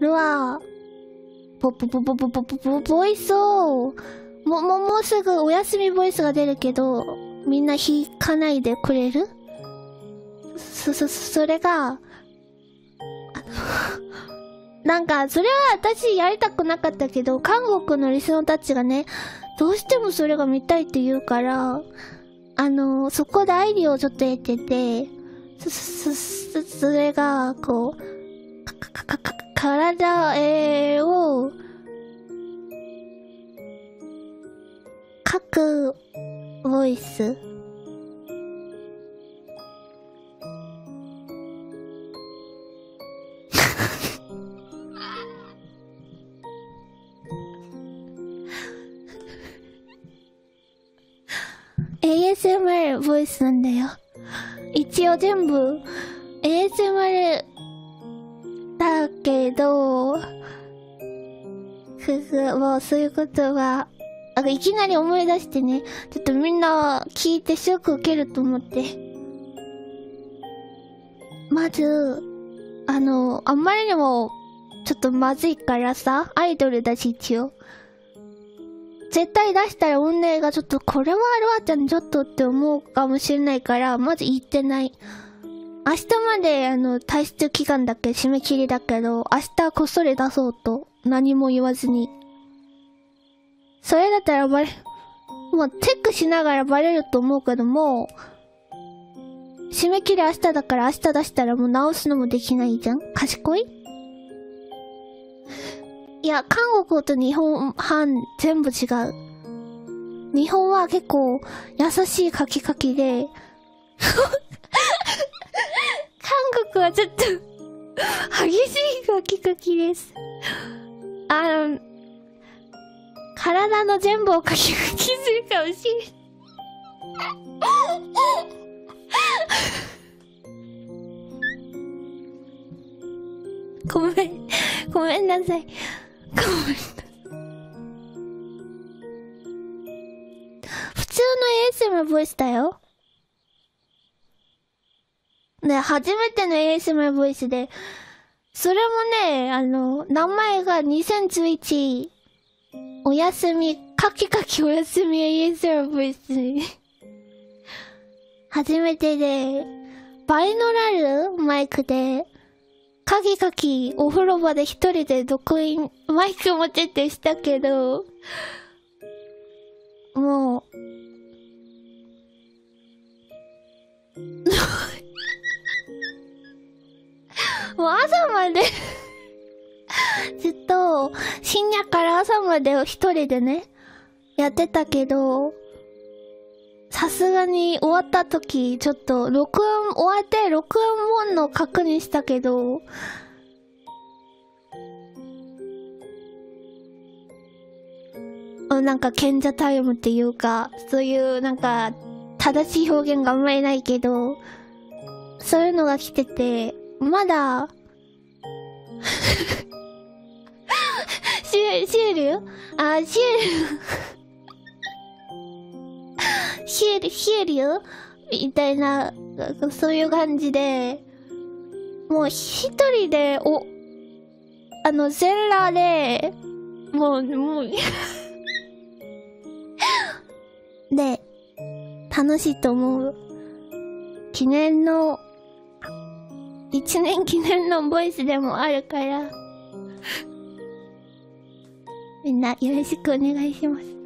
るは、ぼ、ぼ、ぼ、ぼ、ぼ、ぼ、ぼ、ボイスを、も、も、もうすぐお休みボイスが出るけど、みんな弾かないでくれるそ、そ、それが、なんか、それは私やりたくなかったけど、韓国のリスナーたちがね、どうしてもそれが見たいって言うから、あの、そこでアイディアをちょっと得てて、そ、そ、そ、それが、こう、か、か、か、か、体、えー、を、書く、ボイス。ASMR ボイスなんだよ。一応全部 ASMR だけど、ふふ、もうそういうことは、なんかいきなり思い出してね、ちょっとみんな聞いてショック受けると思って。まず、あの、あんまりにも、ちょっとまずいからさ、アイドルだし一応。絶対出したら音声がちょっと、これはあるわちゃんちょっとって思うかもしれないから、まず言ってない。明日まで、あの、退出期間だけ締め切りだけど、明日こっそり出そうと、何も言わずに。それだったらバレ、もうチェックしながらバレると思うけども、締め切り明日だから明日出したらもう直すのもできないじゃん？賢い？いや、韓国と日本版全部違う。日本は結構優しい書き書きで、韓国はちょっと激しい書き書きです。あの、体の全部を書き書きするかもしれないごめん、ごめんなさい。ごめん。普通の ASMR ボイスだよ。ね、初めての ASMR ボイスで、それもね、あの、名前が2011、おやすみ、かきかきおやすみ ASMR ボイス。初めてで、バイノラルマイクで、かきかきお風呂場で一人で独演、マイク持ってってしたけど、もう、まで。ずっと、深夜から朝まで一人でね、やってたけど、さすがに終わった時、ちょっと、録音終わって、録音ンの確認したけど、なんか賢者タイムっていうか、そういうなんか、正しい表現があんまりないけど、そういうのが来てて、まだシュシュールあ、シュールヒール、ヒールみたいな、そういう感じで、もう一人で、お、あの、全裸で、もう、もう で、楽しいと思う。記念の、一年記念のボイスでもあるから、みんなよろしくお願いします。